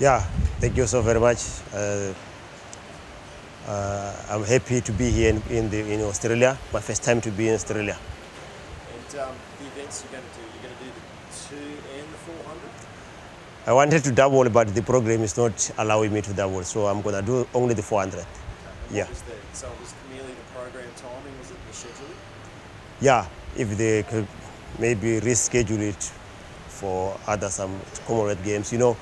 Yeah, thank you so very much. Uh, uh, I'm happy to be here in, in, the, in Australia. My first time to be in Australia. And um, the events you're going to do, you're going to do the two and the 400? I wanted to double, but the program is not allowing me to double, so I'm going to do only the 400. Okay. Yeah. Was the, so it was merely the program timing, was it the scheduling? Yeah, if they could maybe reschedule it for other some Commonwealth Games. You know,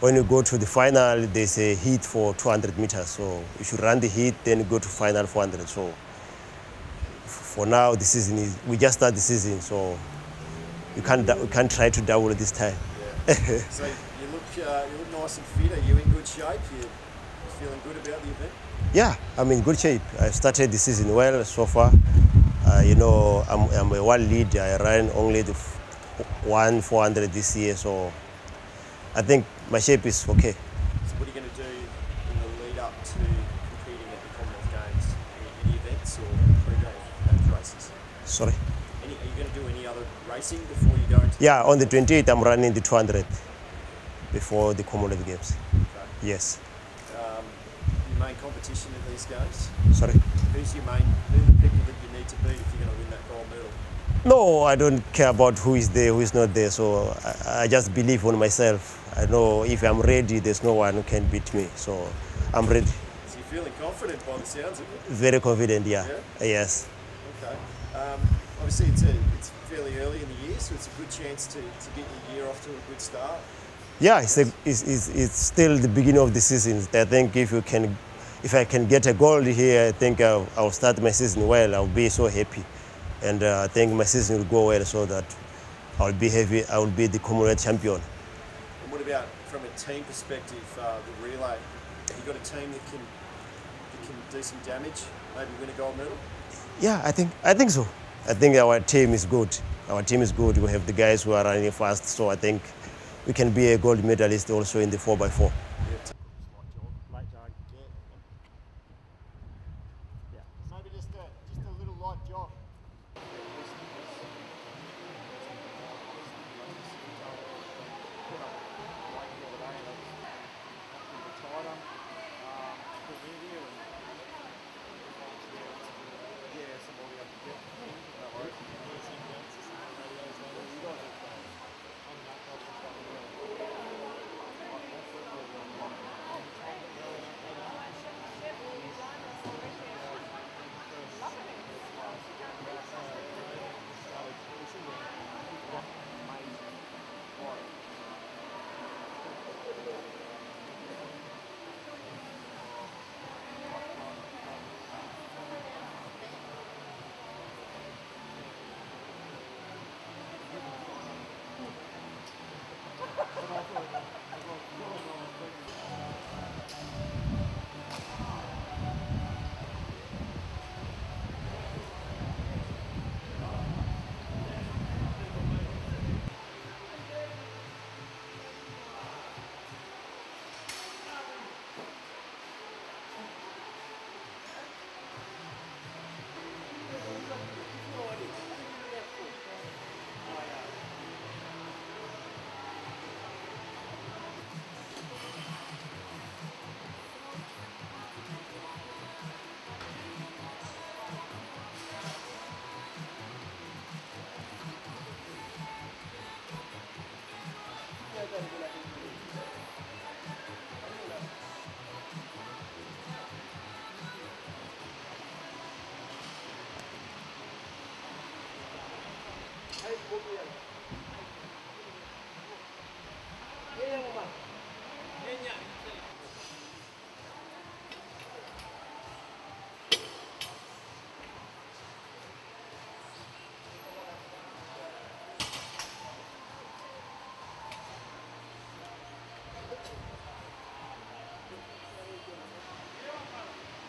when you go to the final, there's a heat for 200 meters. So you should run the heat, then go to final 400. So for now, the season is, we just start the season, so you can't, we can't try to double this time. So you look, uh, you look nice and fit. Are you in good shape? You, you feeling good about the event? Yeah, I'm in good shape. I started the season well so far. Uh, you know, I'm, I'm a one lead. I ran only the f- one 400 this year, so I think my shape is okay. So what are you going to do in the lead up to competing at the Commonwealth Games? Any, any events or pre-game races? Sorry. Any, are you going to do any other racing before you go into? Yeah, on the 28th, I'm running the 200 before the Commonwealth Games. Okay. Yes. Um, your main competition at these games? Sorry. Who's your main? Who are the people that you need to beat if you're going to win that gold medal? No, I don't care about who is there, who is not there. So I, I just believe on myself. I know if I'm ready, there's no one who can beat me. So I'm ready. So you're feeling confident by the sounds of it. Very confident, yeah. Yeah? Yes. Okay. Um, obviously, it's a, it's fairly early in the year, so it's a good chance to, to get your year off to a good start. Yeah, it's, a, it's, it's, it's still the beginning of the season. I think if you can, if I can get a goal here, I think I'll, I'll start my season well. I'll be so happy, and uh, I think my season will go well so that I'll be happy. I will be the Commonwealth champion. What about from a team perspective, uh, the relay? Have you got a team that can that can do some damage, maybe win a gold medal? Yeah, I think I think so. I think our team is good. Our team is good. We have the guys who are running fast, so I think we can be a gold medalist also in the 4x4. Maybe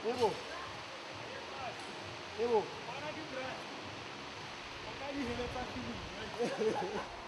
Pegou. Pegou. Para de braço. Né? Tá de relé pra cima.